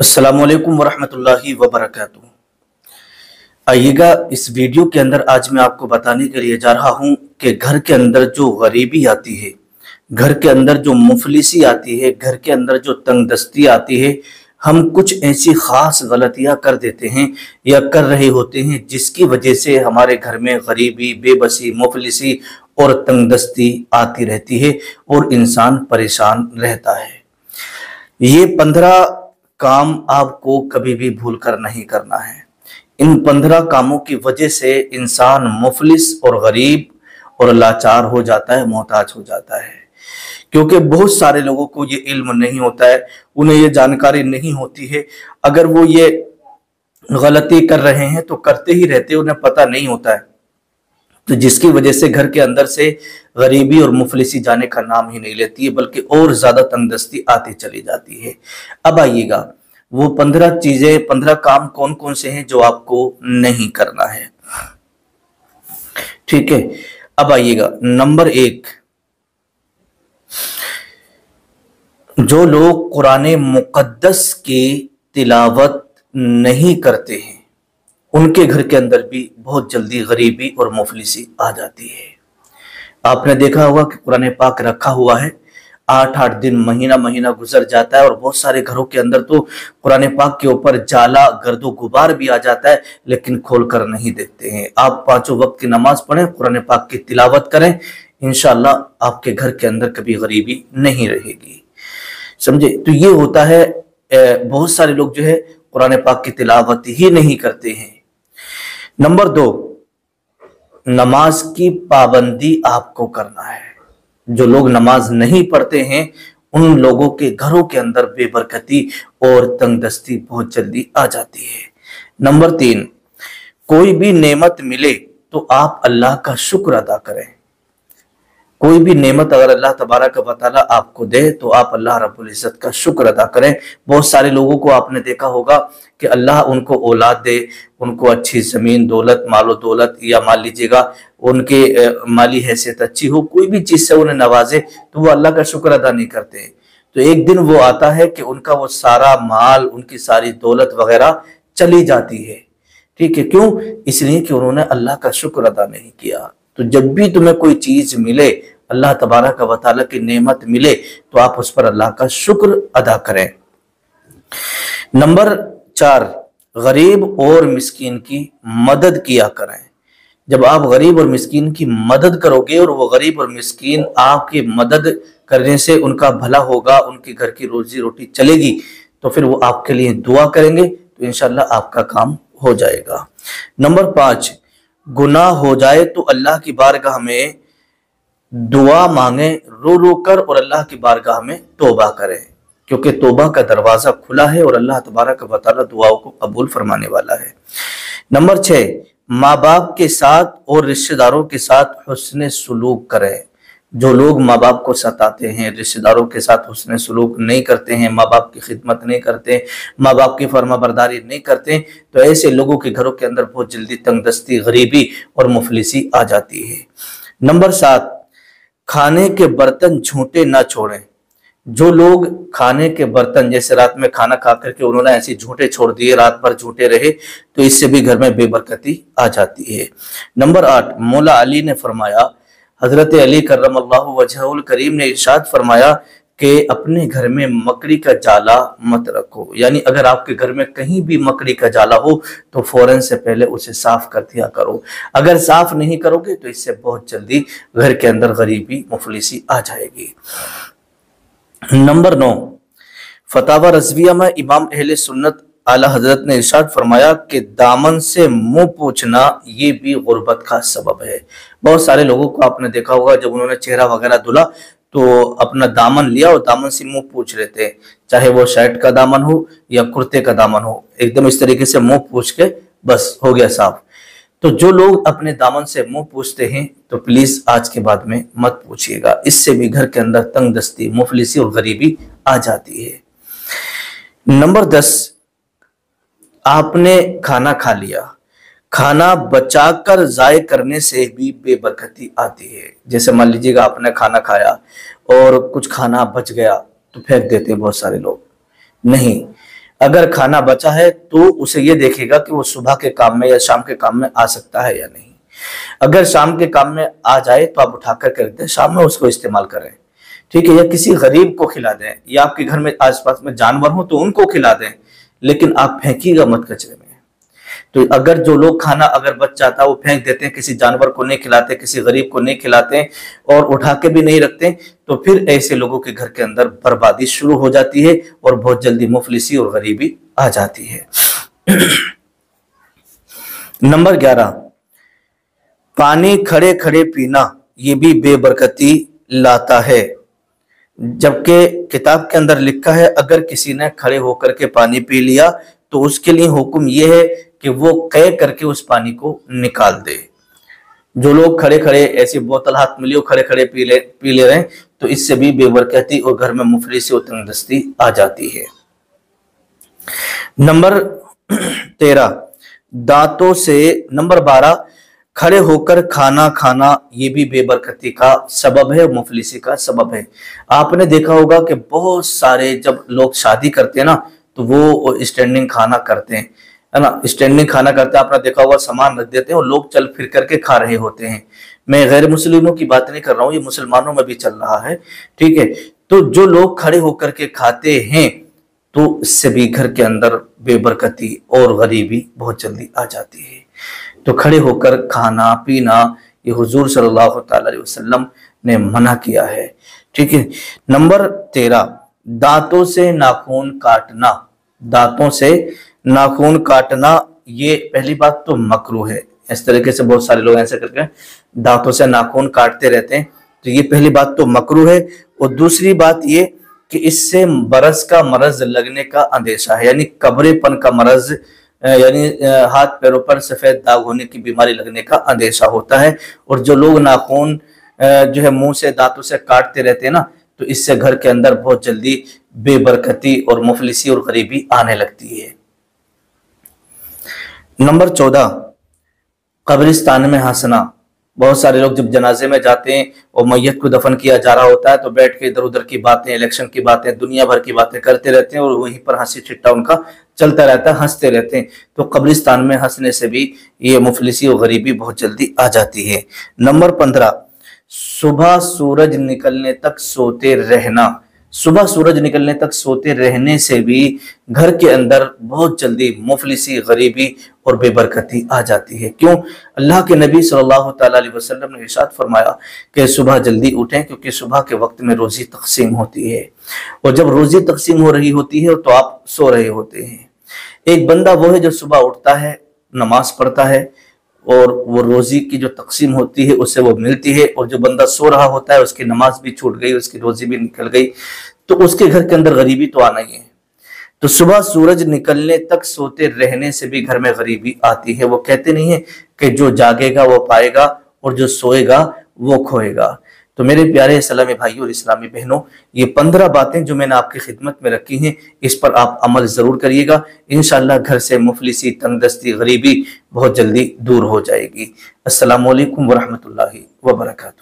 असलकम वरहमतुल्लाहि वबरकातुहू आइएगा, इस वीडियो के अंदर आज मैं आपको बताने के लिए जा रहा हूँ कि घर के अंदर जो गरीबी आती है, घर के अंदर जो मुफलिसी आती है, घर के अंदर जो तंगदस्ती आती है, हम कुछ ऐसी ख़ास गलतियाँ कर देते हैं या कर रहे होते हैं जिसकी वजह से हमारे घर में गरीबी, बेबसी, मुफलिसी और तंगदस्ती आती रहती है और इंसान परेशान रहता है। ये पंद्रह काम आपको कभी भी भूल कर नहीं करना है। इन पंद्रह कामों की वजह से इंसान मुफलिस और गरीब और लाचार हो जाता है, मोहताज हो जाता है। क्योंकि बहुत सारे लोगों को ये इल्म नहीं होता है, उन्हें ये जानकारी नहीं होती है। अगर वो ये गलती कर रहे हैं तो करते ही रहते उन्हें पता नहीं होता है। तो जिसकी वजह से घर के अंदर से गरीबी और मुफलिसी जाने का नाम ही नहीं लेती है, बल्कि और ज़्यादा तंगदस्ती आती चली जाती है। अब आइएगा, वो पंद्रह चीज़ें, पंद्रह काम कौन कौन से हैं जो आपको नहीं करना है? ठीक है, अब आइएगा, नंबर एक, जो लोग कुरान मुकद्दस की तिलावत नहीं करते हैं उनके घर के अंदर भी बहुत जल्दी गरीबी और मुफलिसी आ जाती है। आपने देखा होगा कि कुरान पाक रखा हुआ है। आठ आठ दिन महीना महीना गुजर जाता है और बहुत सारे घरों के अंदर तो कुरान पाक के ऊपर जाला, गर्दो गुबार भी आ जाता है, लेकिन खोल कर नहीं देखते हैं। आप पाँचों वक्त की नमाज़ पढ़ें, कुरान पाक की तिलावत करें इनशाला आपके घर के अंदर कभी गरीबी नहीं रहेगी। समझे? तो ये होता है बहुत सारे लोग जो है कुरान पाक की तिलावत ही नहीं करते हैं। नंबर दो, नमाज़ की पाबंदी आपको करना है। जो लोग नमाज़ नहीं पढ़ते हैं, उन लोगों के घरों के अंदर बेबरकती और तंगदस्ती बहुत जल्दी आ जाती है। नंबर तीन, कोई भी नेमत मिले तो आप अल्लाह का शुक्र अदा करें। कोई भी नेमत अगर अल्लाह तबारक वाली आपको दे तो आप अल्लाह रब्बुल इज़्ज़त का शुक्र अदा करें। बहुत सारे लोगों को आपने देखा होगा कि अल्लाह उनको औलाद दे, उनको अच्छी ज़मीन, दौलत, मालो दौलत, या मान लीजिएगा उनके माली हैसियत अच्छी हो, कोई भी चीज़ से उन्हें नवाजे तो वो अल्लाह का शुक्र अदा नहीं करते तो एक दिन वो आता है कि उनका वो सारा माल, उनकी सारी दौलत वगैरह चली जाती है। ठीक है, क्यों? इसलिए कि उन्होंने अल्लाह का शुक्र अदा नहीं किया। तो जब भी तुम्हें कोई चीज़ मिले, अल्लाह तबारा का वाली की नेमत मिले तो आप उस पर अल्लाह का शुक्र अदा करें। नंबर चार, गरीब और मिस्कीन की मदद किया करें। जब आप गरीब और मिस्कीन की मदद करोगे और वो गरीब और मिस्कीन आपकी मदद करने से उनका भला होगा, उनके घर की रोजी रोटी चलेगी तो फिर वो आपके लिए दुआ करेंगे तो इनशाला आपका काम हो जाएगा। नंबर पाँच गुनाह हो जाए तो अल्लाह की बारगाह में दुआ मांगे, रो रो कर और अल्लाह की बारगाह में तोबा करें। क्योंकि तोबा का दरवाज़ा खुला है और अल्लाह तबारा का बतारा दुआओं को कबूल फरमाने वाला है। नंबर छह, माँ बाप के साथ और रिश्तेदारों के साथ हसन सलूक करें। जो लोग माँ बाप को सताते हैं, रिश्तेदारों के साथ हुसन सलूक नहीं करते हैं माँ बाप की खिदमत नहीं करते माँ बाप की फर्मा बरदारी नहीं करते तो ऐसे लोगों के घरों के अंदर बहुत जल्दी तंगदस्ती, गरीबी और मुफलिसी आ जाती है। नंबर सात, खाने के बर्तन झूठे ना छोड़ें। जो लोग खाने के बर्तन, जैसे रात में खाना खा करके उन्होंने ऐसे झूठे छोड़ दिए, रात भर झूठे रहे तो इससे भी घर में बेबरकती आ जाती है। नंबर आठ, मौला अली ने फरमाया हज़रत अली करम वजहुल करीम ने इर्शाद फरमाया कि अपने घर में मकड़ी का जाला मत रखो। यानी अगर आपके घर में कहीं भी मकड़ी का जाला हो तो फ़ौरन से पहले उसे साफ़ कर दिया करो। अगर साफ़ नहीं करोगे तो इससे बहुत जल्दी घर के अंदर गरीबी, मुफलिसी आ जाएगी। नंबर नौ, फतावा रजविया में इमाम अहले सुन्नत आला हज़रत ने इर्शाद फरमाया कि दामन से मुँह पूछना ये भी गुर्बत का सबब है। बहुत सारे लोगों को आपने देखा होगा, जब उन्होंने चेहरा वगैरह धुला तो अपना दामन लिया और दामन से मुँह पूछ लेते हैं चाहे वो शर्ट का दामन हो या कुर्ते का दामन हो। एकदम इस तरीके से मुँह पूछ के बस हो गया साफ़। तो जो लोग अपने दामन से मुँह पूछते हैं तो प्लीज़ आज के बाद में मत पूछिएगा। इससे भी घर के अंदर तंग दस्ती, मुफलिसी और गरीबी आ जाती है। नंबर दस आपने खाना खा लिया। खाना बचाकर जाय करने से भी बेबरकती आती है। जैसे मान लीजिएगा आपने खाना खाया और कुछ खाना बच गया तो फेंक देते हैं बहुत सारे लोग। नहीं, अगर खाना बचा है तो उसे ये देखेगा कि वो सुबह के काम में या शाम के काम में आ सकता है या नहीं। अगर शाम के काम में आ जाए तो आप उठाकर कर दें, शाम में उसको इस्तेमाल करें। ठीक है, या किसी गरीब को खिला दें, या आपके घर में आसपास में जानवर हो तो उनको खिला दें। लेकिन आप फेंकीगा मत कचरे में। तो अगर जो लोग खाना अगर बच जाता है वो फेंक देते हैं, किसी जानवर को नहीं खिलाते, किसी गरीब को नहीं खिलाते और उठा के भी नहीं रखते तो फिर ऐसे लोगों के घर के अंदर बर्बादी शुरू हो जाती है और बहुत जल्दी मुफलिसी और गरीबी आ जाती है। नंबर ग्यारह, पानी खड़े खड़े पीना, ये भी बेबरकती लाता है। जबकि किताब के अंदर लिखा है, अगर किसी ने खड़े होकर के पानी पी लिया तो उसके लिए हुक्म यह है कि वो कह करके उस पानी को निकाल दे। जो लोग खड़े खड़े ऐसी बोतल हाथ मिली खड़े खड़े पी ले पी ले रहे हैं तो इससे भी बेबरकती और घर में मुफलिसी और तंगदस्ती आ जाती है। नंबर तेरह, दांतों से, नंबर बारह खड़े होकर खाना खाना, ये भी बेबरकती का सबब है मुफलिसी का सबब है। आपने देखा होगा कि बहुत सारे जब लोग शादी करते हैं ना तो वो स्टैंडिंग खाना करते हैं, है ना? स्टैंडिंग खाना करते हैं, आपने देखा होगा सामान रख देते हैं और लोग चल फिर करके खा रहे होते हैं। मैं गैर मुस्लिमों की बात नहीं कर रहा हूँ, ये मुसलमानों में भी चल रहा है, ठीक है? तो जो लोग खड़े होकर के खाते हैं तो इससे भी घर के अंदर बेबरकती और गरीबी बहुत जल्दी आ जाती है। तो खड़े होकर खाना, पीना ये हुजूर सल्लल्लाहु अलैहि वसल्लम ने मना किया है। ठीक है, नंबर तेरह, दांतों से नाखून काटना। दांतों से नाखून काटना, ये पहली बात तो मकरू है। इस तरीके से बहुत सारे लोग ऐसे करके दांतों से नाखून काटते रहते हैं तो ये पहली बात तो मकरू है। और दूसरी बात ये कि इससे बरस का मरज लगने का अंदेशा है, यानी कबरेपन का मरज यानी हाथ पैरों पर सफ़ेद दाग होने की बीमारी लगने का अंदेशा होता है। और जो लोग नाखून जो है मुँह से, दांतों से काटते रहते हैं ना तो इससे घर के अंदर बहुत जल्दी बेबरकती और मुफलिसी और गरीबी आने लगती है। नंबर चौदह, कब्रिस्तान में हंसना। बहुत सारे लोग जब जनाजे में जाते हैं और मैयत को दफन किया जा रहा होता है तो बैठ के इधर उधर की बातें इलेक्शन की बातें, दुनिया भर की बातें करते रहते हैं और वहीं पर हँसी छिट्टा उनका चलता रहता है, हँसते रहते हैं। तो कब्रिस्तान में हंसने से भी ये मुफलिसी और गरीबी बहुत जल्दी आ जाती है। नंबर पंद्रह, सुबह सूरज निकलने तक सोते रहना। सुबह सूरज निकलने तक सोते रहने से भी घर के अंदर बहुत जल्दी मुफलिसी, गरीबी और बेबरकती आ जाती है। क्यों? अल्लाह के नबी सल्लल्लाहु अलैहि वसल्लम ने इरशाद फरमाया कि सुबह जल्दी उठें क्योंकि सुबह के वक्त में रोजी तकसीम होती है। और जब रोजी तकसीम हो रही होती है तो आप सो रहे होते हैं। एक बंदा वो है जो सुबह उठता है, नमाज़ पढ़ता है और वो रोजी की जो तकसीम होती है, उससे वो मिलती है और जो बंदा सो रहा होता है, उसकी नमाज़ भी छूट गई, उसकी रोजी भी निकल गई तो उसके घर के अंदर गरीबी तो आना ही है। तो सुबह सूरज निकलने तक सोते रहने से भी घर में गरीबी आती है। वो कहते नहीं है कि जो जागेगा, वो पाएगा और जो सोएगा, वो खोएगा। तो मेरे प्यारे इस्लामी भाई और इस्लामी बहनों, ये पंद्रह बातें जो मैंने आपकी खिदमत में रखी हैं, इस पर आप अमल ज़रूर करिएगा। इन घर से मुफलिसी, तंगदस्ती, गरीबी बहुत जल्दी दूर हो जाएगी। असलकम वरहमल वर्का